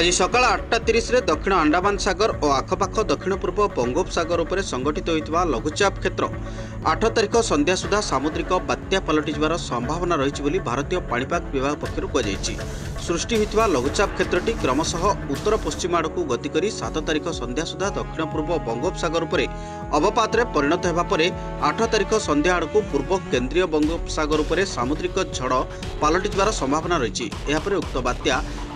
ଆଜି ସକାଳ ଆଠଟା ତିରିଶରେ ଦକ୍ଷିଣ ଆଣ୍ଡାମାନ ସାଗର ଓ ଆଖପାଖ ଦକ୍ଷିଣ ପୂର୍ବ ବଙ୍ଗୋପସାଗର ଉପରେ ସଂଗଠିତ ହୋଇଥିବା ଲଘୁଚାପ କ୍ଷେତ୍ର ଆଠ ତାରିଖ ସନ୍ଧ୍ୟା ସୁଦ୍ଧା ସାମୁଦ୍ରିକ ବାତ୍ୟା ପାଲଟିଯିବାର ସମ୍ଭାବନା ରହିଛି ବୋଲି ଭାରତୀୟ ପାଣିପାଗ ବିଭାଗ ପକ୍ଷରୁ କୁହାଯାଇଛି। ସୃଷ୍ଟି ହୋଇଥିବା ଲଘୁଚାପ କ୍ଷେତ୍ରଟି କ୍ରମଶଃ ଉତ୍ତର ପଶ୍ଚିମ ଆଡ଼କୁ ଗତି କରି ସାତ ତାରିଖ ସନ୍ଧ୍ୟା ସୁଦ୍ଧା ଦକ୍ଷିଣ ପୂର୍ବ ବଙ୍ଗୋପସାଗର ଉପରେ ଅବପାତରେ ପରିଣତ ହେବା ପରେ ଆଠ ତାରିଖ ସନ୍ଧ୍ୟା ଆଡ଼କୁ ପୂର୍ବ କେନ୍ଦ୍ରୀୟ ବଙ୍ଗୋପସାଗର ଉପରେ ସାମୁଦ୍ରିକ ଝଡ଼ ପାଲଟିଯିବାର ସମ୍ଭାବନା ରହିଛି। ଏହାପରେ ଉକ୍ତ ବାତ୍ୟା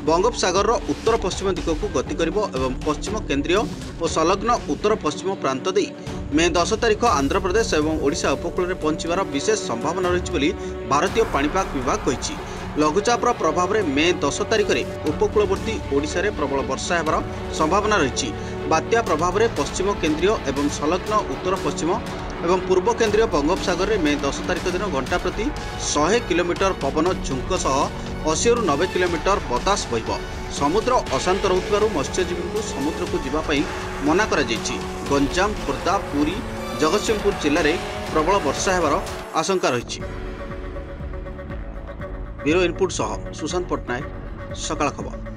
ବଙ୍ଗୋପସାଗରର ଉତ୍ତର ପଶ୍ଚିମ ଦିଗକୁ ଗତି କରିବ ଏବଂ ପଶ୍ଚିମ କେନ୍ଦ୍ରୀୟ ଓ ସଂଲଗ୍ନ ଉତ୍ତର ପଶ୍ଚିମ ପ୍ରାନ୍ତ ଦେଇ ମେ ଦଶ ତାରିଖ ଆନ୍ଧ୍ରପ୍ରଦେଶ ଏବଂ ଓଡ଼ିଶା ଉପକୂଳରେ ପହଞ୍ଚିବାର ବିଶେଷ ସମ୍ଭାବନା ରହିଛି ବୋଲି ଭାରତୀୟ ପାଣିପାଗ ବିଭାଗ କହିଛି। ଲଘୁଚାପର ପ୍ରଭାବରେ ମେ ଦଶ ତାରିଖରେ ଉପକୂଳବର୍ତ୍ତୀ ଓଡ଼ିଶାରେ ପ୍ରବଳ ବର୍ଷା ହେବାର ସମ୍ଭାବନା ରହିଛି। ବାତ୍ୟା ପ୍ରଭାବରେ ପଶ୍ଚିମ କେନ୍ଦ୍ରୀୟ ଏବଂ ସଂଲଗ୍ନ ଉତ୍ତର ପଶ୍ଚିମ ଏବଂ ପୂର୍ବ କେନ୍ଦ୍ରୀୟ ବଙ୍ଗୋପସାଗରରେ ମେ ଦଶ ତାରିଖ ଦିନ ଘଣ୍ଟା ପ୍ରତି ଶହେ କିଲୋମିଟର ପବନ ଝୁଙ୍କ ସହ ଅଶୀରୁ ନବେ କିଲୋମିଟର ବତାସ ବହିବ। ସମୁଦ୍ର ଅଶାନ୍ତ ରହୁଥିବାରୁ ମତ୍ସ୍ୟଜୀବୀଙ୍କୁ ସମୁଦ୍ରକୁ ଯିବା ପାଇଁ ମନା କରାଯାଇଛି। ଗଞ୍ଜାମ ଖୋର୍ଦ୍ଧା ପୁରୀ ଜଗତସିଂହପୁର ଜିଲ୍ଲାରେ ପ୍ରବଳ ବର୍ଷା ହେବାର ଆଶଙ୍କା ରହିଛି। ব্যুরো ইনপুট সহ সুশান্ত পট্টনায়ক সকাল খবর।